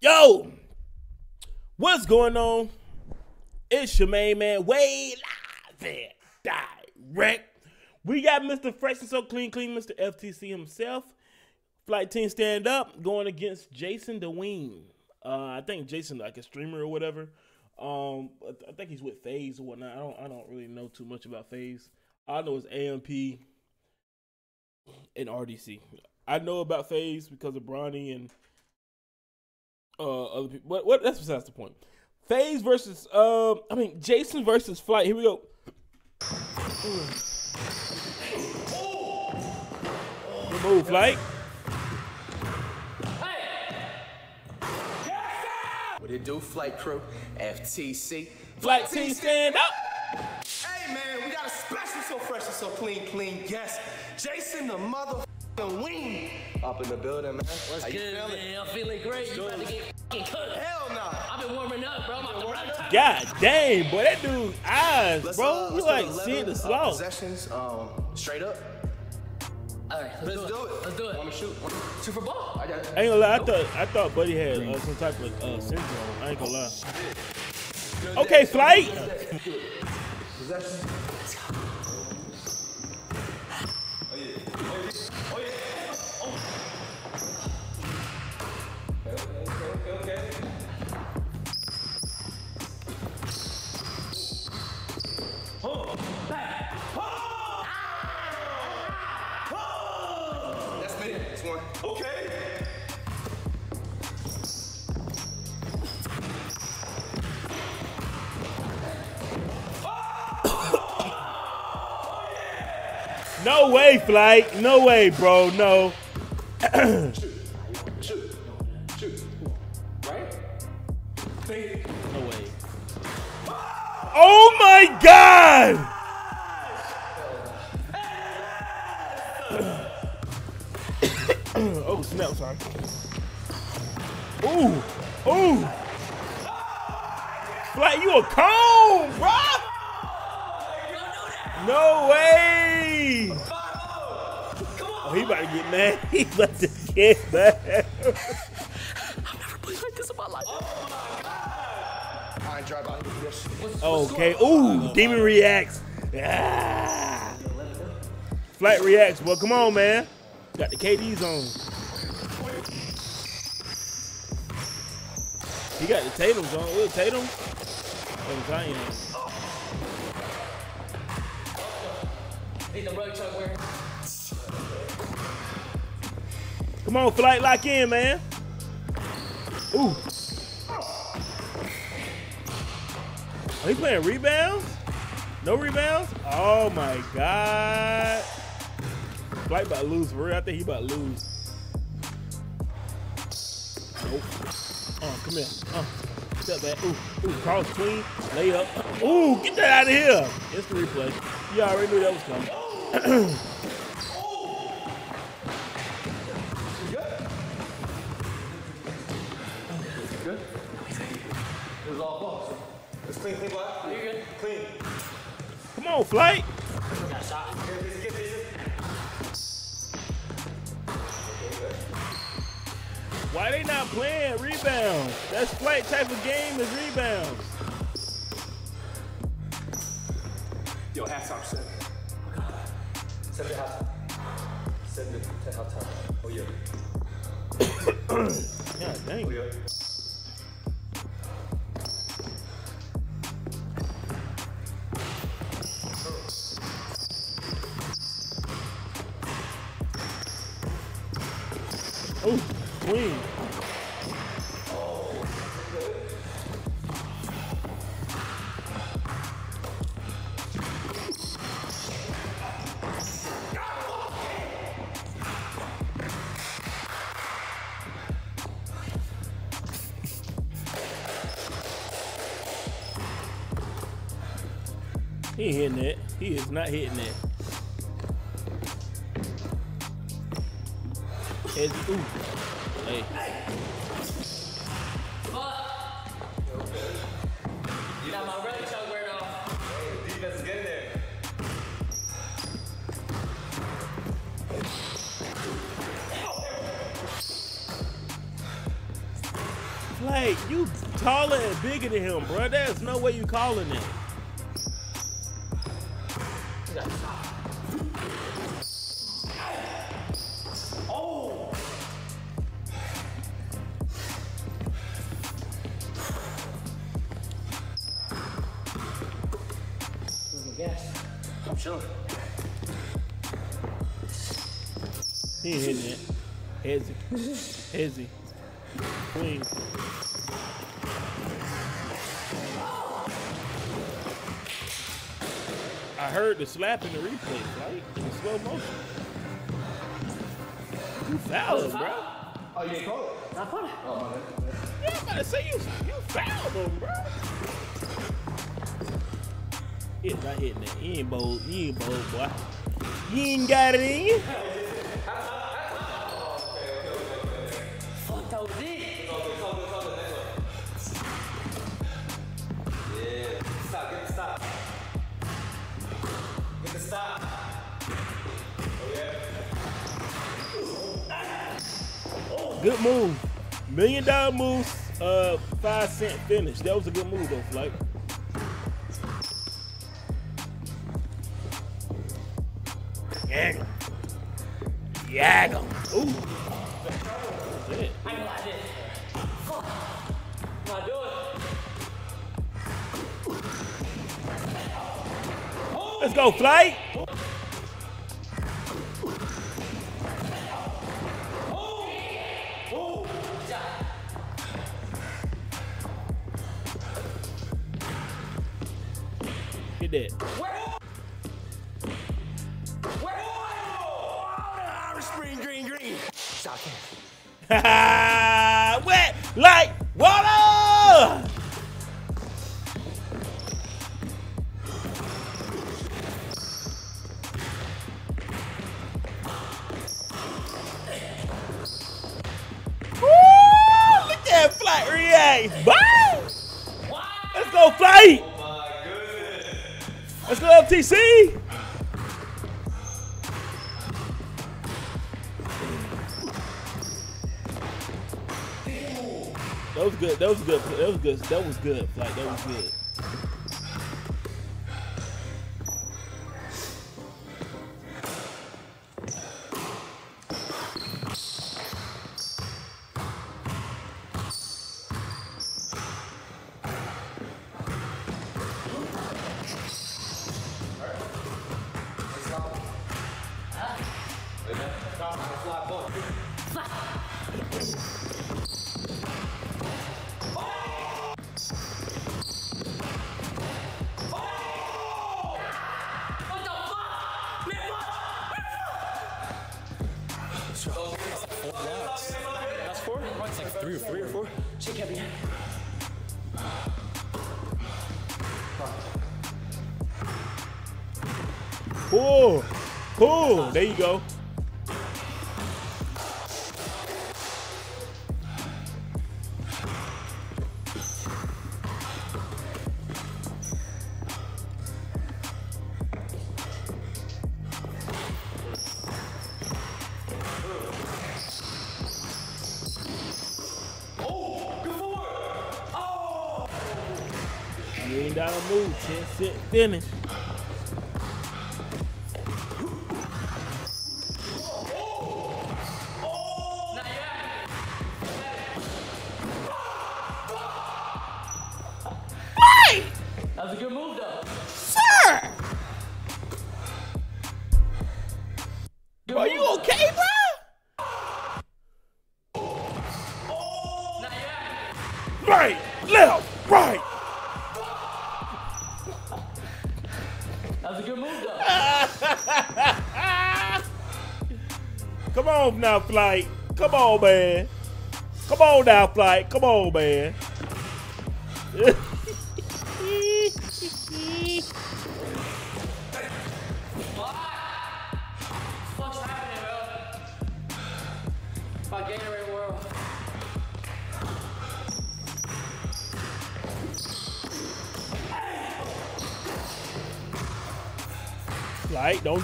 Yo, what's going on? It's your main man, Wade Live and direct. We got Mr. Fresh and So Clean Clean, Mr. FTC himself. Flight team stand up, going against Jason the Ween. Uh, I think Jason like a streamer or whatever. Um, I think he's with FaZe or whatnot. I don't, I don't really know too much about FaZe. All I know is AMP and RDC. I know about FaZe because of Bronny and uh, other people. What? What? That's besides the point. FaZe versus. Uh, I mean, Jason versus Flight. Here we go. Good move, Flight. What it do, flight crew? FTC. Flight team stand up. Hey man, we got a special so fresh and so clean, clean guest. Jason the motherfucking wing. Up in the building, man. What's How you good, feeling? man? I'm feeling great. You about to get f***ing cooked. Hell no. I've been warming up, bro. I'm about to run time. God dang, boy, that dude's eyes, Let's, bro. uh, you like do 11, seeing the uh, slow. possessions, um, straight up. All right, let's, Let's do it. Let's do it. Want me to shoot? Shoot for ball. I got it. I ain't gonna lie, I thought I thought Buddy had uh, some type of uh, syndrome. I ain't gonna lie. Okay, flight. Possessions. Way, flight. No way, bro. No. Oh my God! oh snap! Sorry. Ooh, ooh. Flight, you a cone, bro? No way! He about to get mad. He about to get mad. I've never played like this in my life. I ain't drive out here. Yes. Okay. Ooh, demon reacts. Ah. Flight reacts. Well, come on, man. Got the KDs on. He got the Tatum's on. What Tatum? Oh, Zion. Need the rug truck wearing. Come on, flight, lock in, man. Ooh. Are he playing rebounds? No rebounds? Oh my god. Flight about to lose for real. I think he about to lose. Nope. Oh, come here. Uh, step back. Ooh, ooh, cross clean, layup. Ooh, get that out of here. It's the replay. You already knew that was coming. on, flight. Got a shot. Why they not playing rebounds? That's flight type of game is rebounds. Yo, halftime set. Set the halftime. Set the to halftime. Oh yeah. God dang. Oh yeah. Oh, queen. He hitting it. He is not hitting it. It's, ooh. Hey. There. Like, you taller and bigger than him, bro. There's no way you calling that. Chilling. He ain't hitting it. Hezzy. Hezzy. Queen. I heard the slap in the replay, right? In slow motion. You fouling, bro. Oh, you didn't call it? Not funny. Yeah, I'm about to say you, you fouled him, bro. He's not hitting that. You ain't bold. You ain't bold, boy. You ain't got it in you. Oh. Good move. Million dollar moves, uh, five cent finish. That was a good move though, Flight. Yag him. Ooh. Let's go, Flight. Let's go, flight. Let's go, FTC. That was good. That was good. That was good. That was good. Like that was good. Cool. Cool. There you go. Move, 10 cent finish. That was a good move, though. Come on now, flight. Come on, man. Come on now, flight. Come on, man.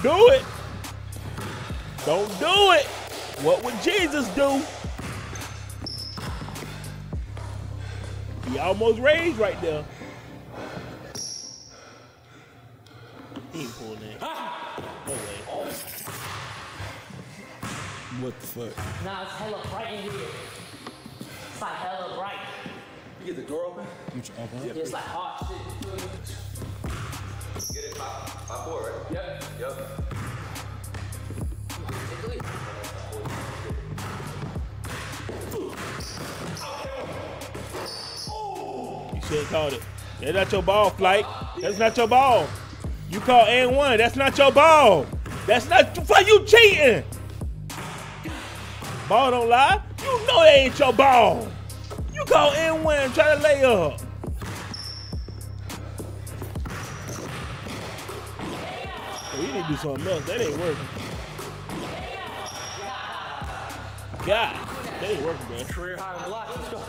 don't do it. Don't do it. What would Jesus do? He almost raised right there. He ain't pulling that. No way. What the fuck? Nah, it's hella bright in here. It's like hella bright. You get the door open? Which open? It's like hot shit. Get it, pop, pop board, right? Yep. Yep. You should have called it. That's not your ball, flight. That's not your ball. You call and one. That's not your ball. That's not why you cheating. Ball don't lie. You know that ain't your ball. You call and one and try to lay up. Do something else. That ain't working. God, that ain't working, man. Career high in block. Let's go.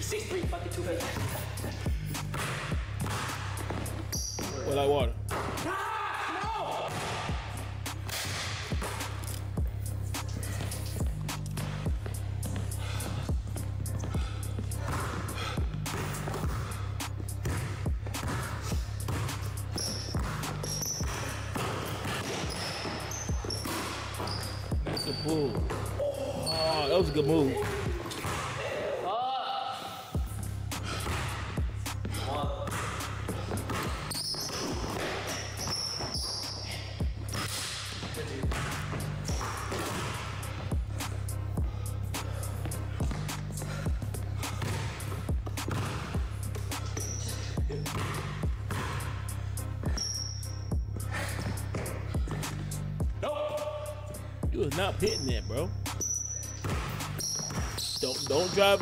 Six three, fucking two fifty. Well, like water. Oh, that was a good move.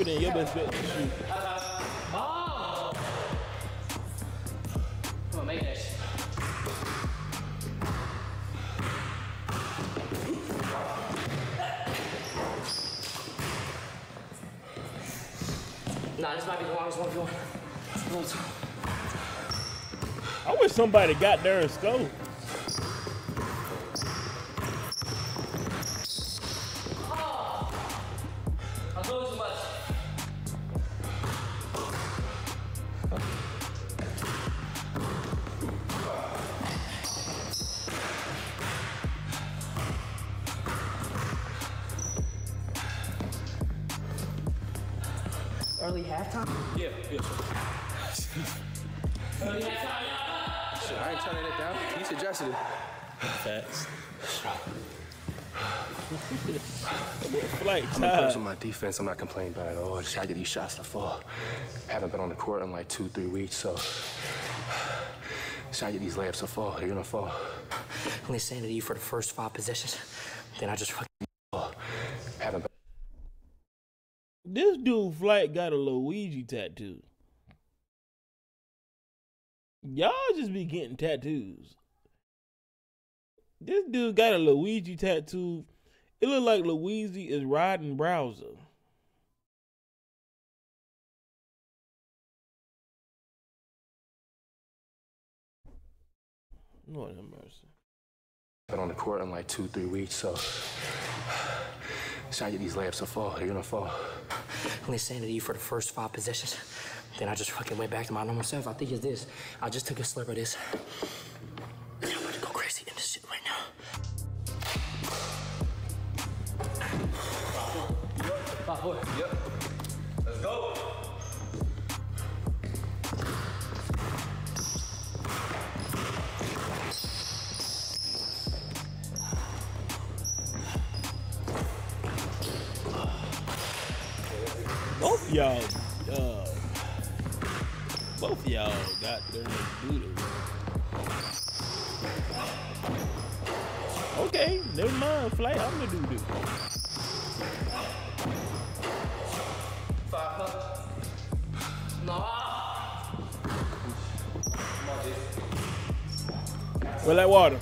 Don't it in. Your best bet to shoot. Oh! Come on, make that shit. Nah, this might be the longest one. One time. I wish somebody got there and scored. Halftime? Yeah, yeah. Shit, I ain't turning it down. You suggested it. Facts. I'm impressed with my defense. I'm not complaining about it at all. Just gotta get these shots to fall. Haven't been on the court in like two, three weeks, so. Just gotta get these layups to fall. They're gonna fall. Only saying to you for the first five possessions. Then I just fucking. Haven't been. This dude flight got a Luigi tattoo. Y'all just be getting tattoos. This dude got a Luigi tattoo. It look like Luigi is riding Bowser. Lord have mercy. been on the court in like two, three weeks, so. Just gotta get these layups to fall. They're gonna fall. Only saying to you for the first five possessions. Then I just fucking went back to my normal self. I think it's this. I just took a slurp of this. I'm gonna go crazy in this shit right now. Five, four. Yep. Let's go. Y'all, uh, both y'all got their doodle. Okay, never mind. Flight, I'm the doo doo. Well, that water.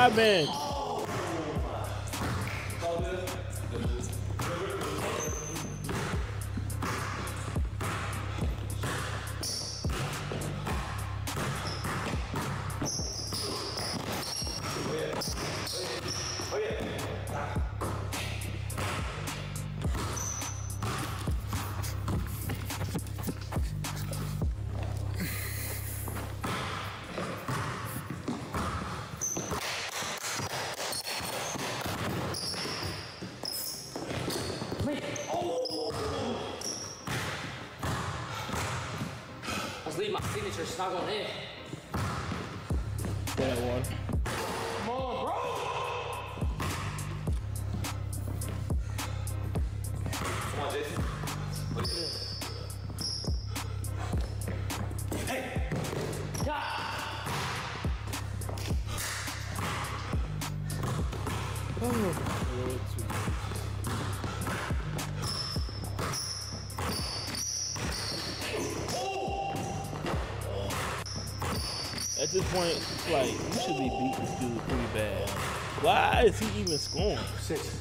Stop point, like you should be beating this dude pretty bad. Why is he even scoring? Six.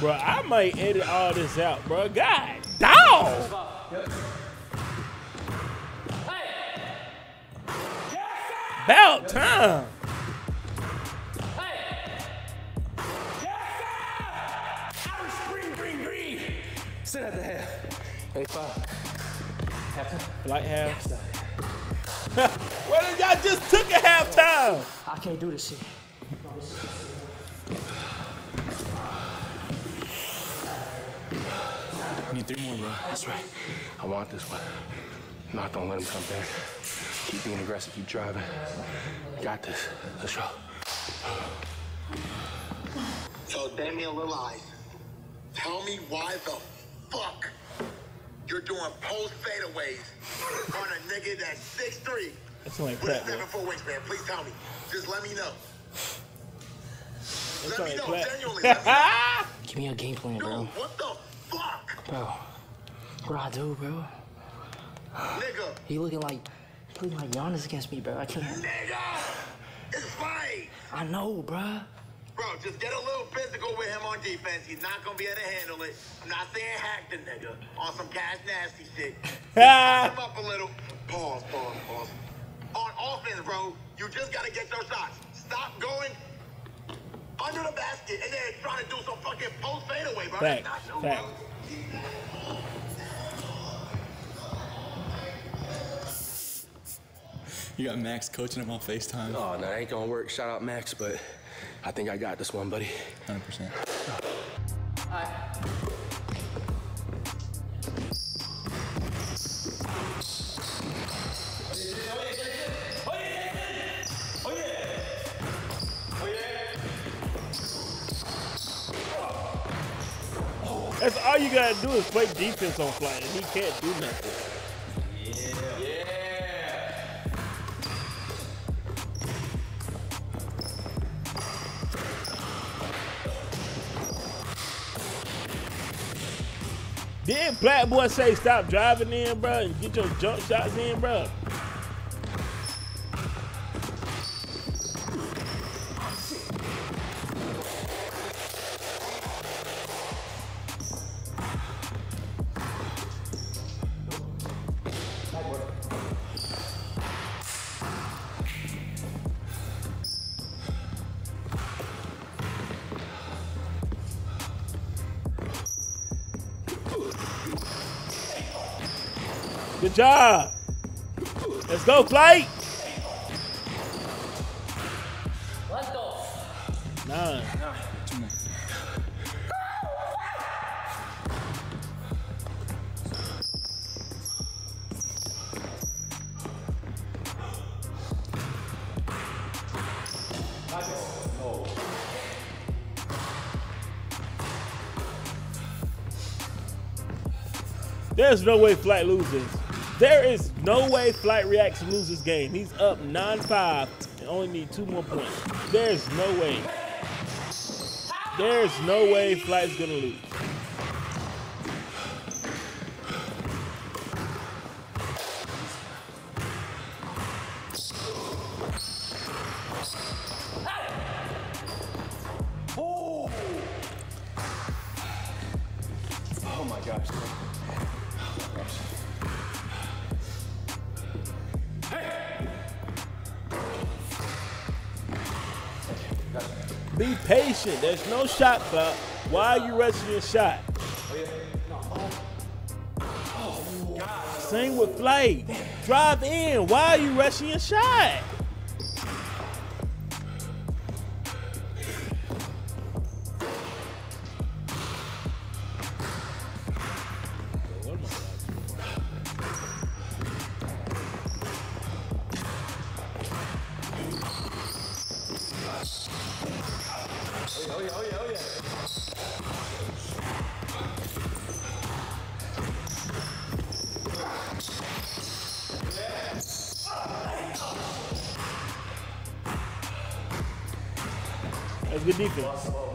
Bro, I might edit all this out, bro. God, dog. About time. Sit the half. Hey, five. Like half. well, y'all just took a halftime. I can't do this shit. Three more, bro. That's right. I want this one. Not don't let him come back. Keep being aggressive. Keep driving. Got this. Let's go. So Daniel Lil Eyes, tell me why the fuck you're doing post fadeaways on a nigga that's 6'3 That's like with a crap, bro. 7 foot wingspan. Please tell me. Just let me know. That's let me like know, crap. genuinely. Let me know. Give me a game plan, Dude, bro. what the fuck? Bro. What do I do, bro? Nigga, He looking like he looking like Giannis against me, bro. I can't. nigga! It's fight! I know, bro. Bro, just get a little physical with him on defense. He's not gonna be able to handle it. I'm not saying hack the nigga on some cash nasty shit. Him up a little. Pause, pause, pause. On offense, bro, you just gotta get your shots. Stop going under the basket and then trying to do some fucking post fadeaway, bro. That's Fact, not you, fact. bro. You got Max coaching him on FaceTime. Oh, no, that ain't gonna work. Shout out Max, but I think I got this one, buddy. 100%. That's all you gotta do is play defense on fly, and he can't do nothing. yeah Did Black Boy say stop driving in, bro, and get your jump shots in, bro? job. Let's go, flight. Nine. There's no way Flat loses. There is no way Flight Reaction loses this game. He's up 9-5 and only need two more points. There's no way. There's no way Flight's gonna lose. There's no shot clock. Why are you rushing your shot? Same with Flay. Drive in. Why are you rushing your shot? Good defense.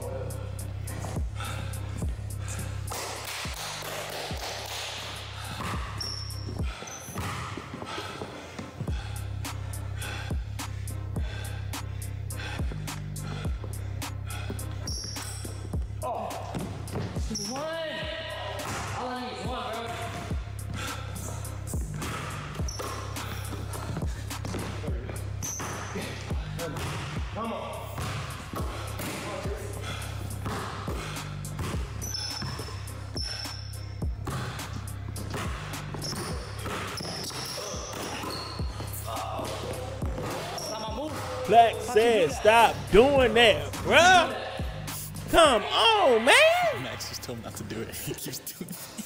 Black said stop doing that, bruh. Come on, man. Max just told him not to do it. He keeps doing it.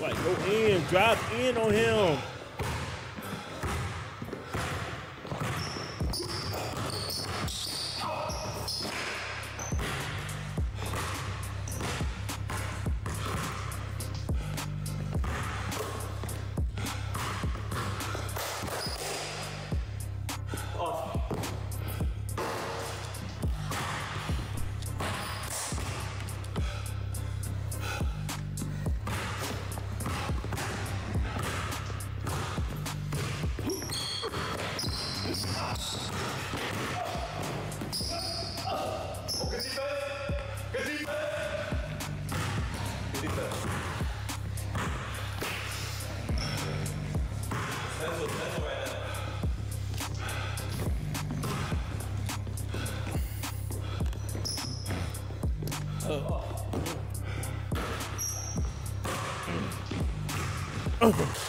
Like, go in, drop in on him. Mm,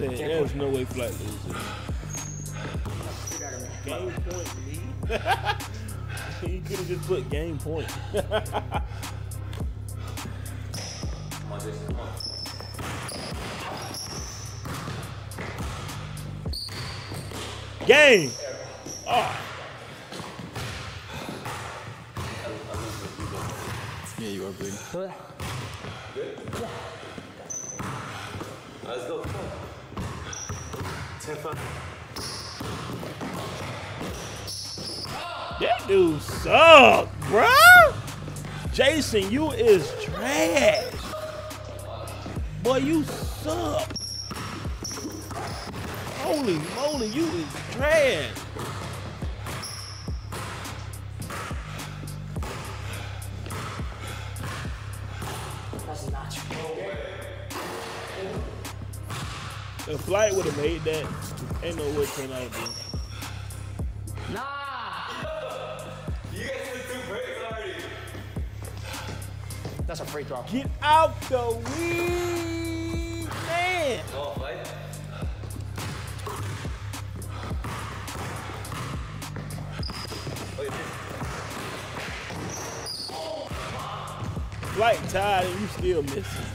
Like I said, there's no way Flight loses. Game point me. he could have just put game point. Game. Oh, Yeah, you are bleeding. Let's go. Come on. 10 that dude suck, bruh. Jason, you is trash. Boy, you suck. Holy moly, you is trash. The flight would have made that. Ain't no way turn out dude. That's a free throw. Get out the weed, man. Flight tired and you still missing.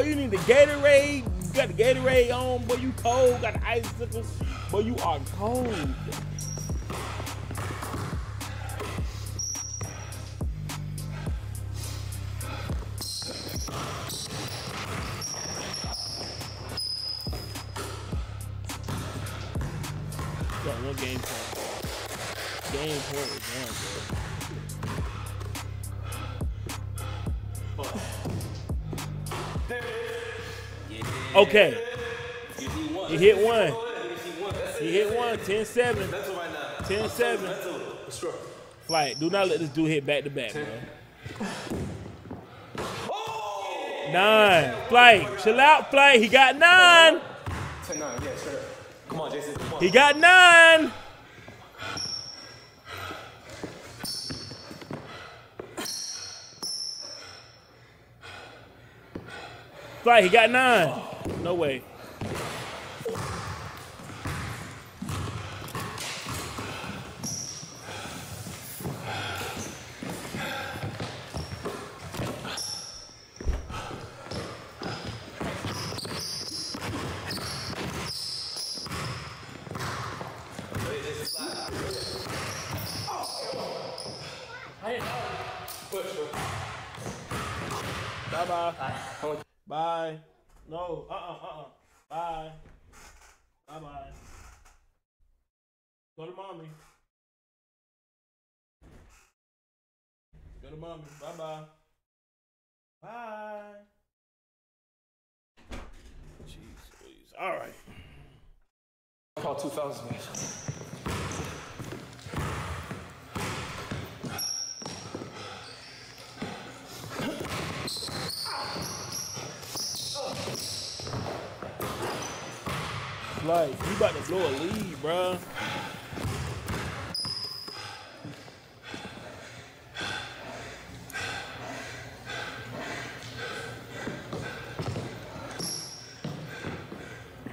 Boy. You need the Gatorade. You got the Gatorade on, boy. You cold. Got the icicles, boy. You are cold. Got no game point. Game point is one, Okay. He hit one. He hit one. 10 7. 10 7. Flight. Do not let this dude hit back to back, bro. Nine. Flight. Chill out, Flight. He got nine. 10 9, yeah, sure. Come on, Jason. He got nine. Flight, he got nine. No way. Bye bye. Bye. No. Uh uh uh uh. Bye. Bye bye. Go to mommy. Go to mommy. Bye bye. Bye. Jeez, please. All right. Call 2000, Like, you about to blow a lead, bruh.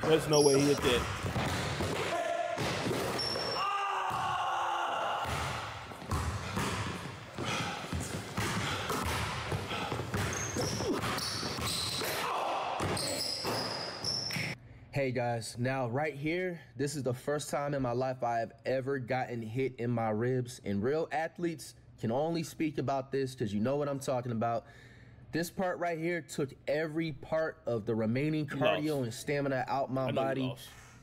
There's no way he hit that. Hey guys, now right here, this is the first time in my life I have ever gotten hit in my ribs. And real athletes can only speak about this because you know what I'm talking about. This part right here took every part of the remaining cardio lost. and stamina out my I know you body.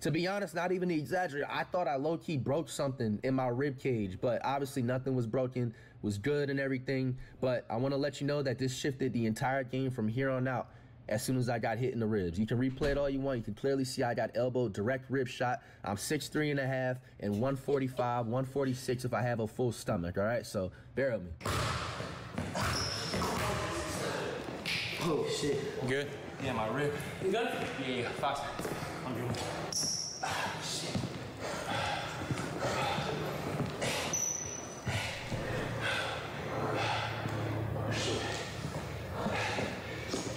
To be honest, not even to exaggerate, I thought I low key broke something in my rib cage, but obviously nothing was broken, was good and everything. But I want to let you know that this shifted the entire game from here on out as soon as I got hit in the ribs. You can replay it all you want. You can clearly see I got elbow direct rib shot. I'm 6'3 and a half and 145, 146 if I have a full stomach, all right? So bear with me. Oh shit. Good? Yeah, my rib. You good? Yeah, yeah. Fox. I'm good.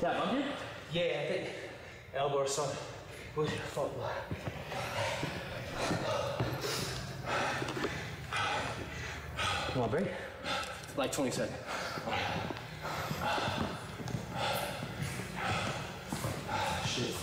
Yeah, I'm good? Yeah, I think elbow or something. What's your fault? You want a break? Like 20 seconds. Shit.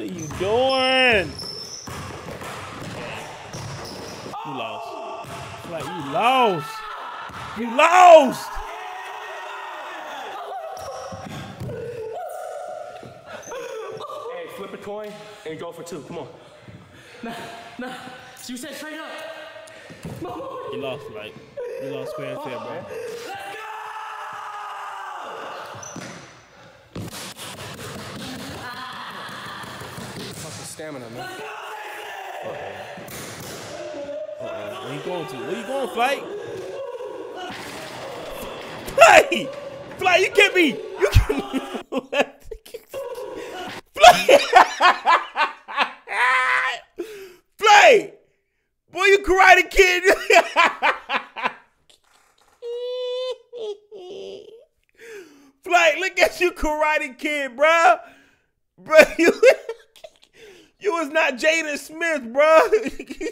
are you doing? You lost. Like you lost. You lost. Hey, flip a coin and go for two. Come on. Nah, nah. You said straight up. You lost, like you lost fair and fair, bro. Let's go! Fucking stamina, man. Where you going to? Where you going, flight? Flight! Flight, you can't be. You can't. Flight! Flight! Boy, you karate kid. Flight, look at you, karate kid, bruh. Bruh, you, you was not Jaden Smith, bruh.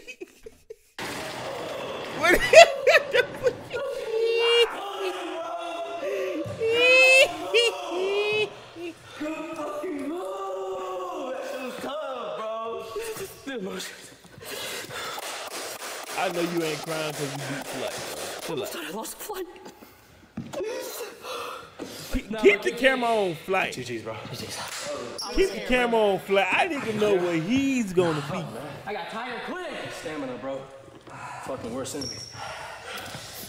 Crying because you beat Flight. Chill out. I lost flight. Keep, keep the camera on Flight. GG's, bro. Keep the camera on Flight. I need to know where he's gonna oh, be. I got tired quick. Stamina, bro. Fucking worst enemy.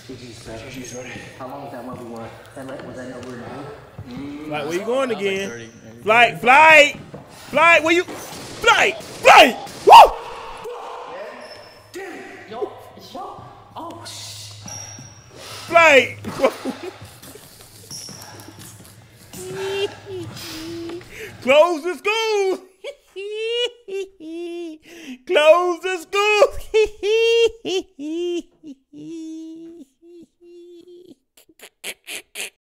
GG's ready. How long was that one we won? That let, was that over and Flight, where you mm. going again? Flight, flight, flight. Where you? Flight,